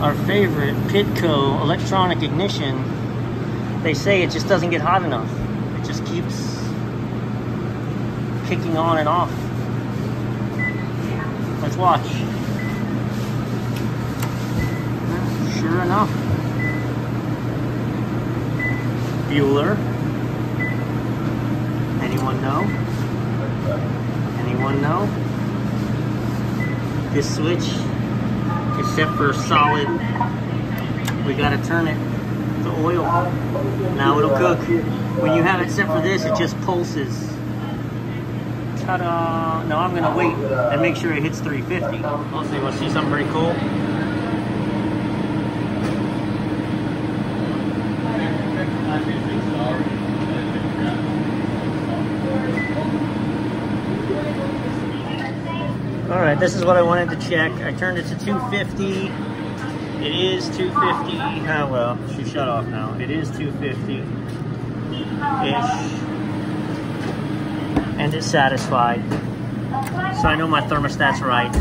our favorite Pitco electronic ignition, they say it just doesn't get hot enough. It just keeps kicking on and off. Let's watch. Sure enough. Bueller. Anyone know? Anyone know? This switch, except for solid, we gotta turn it to oil. Now it'll cook. When you have it set for this, it just pulses. Ta-da! Now I'm gonna wait and make sure it hits 350. Also, you wanna see something pretty cool? All right, this is what I wanted to check. I turned it to 250. It is 250. Oh, ah, well, she shut off now. It is 250-ish. And it's satisfied. So I know my thermostat's right.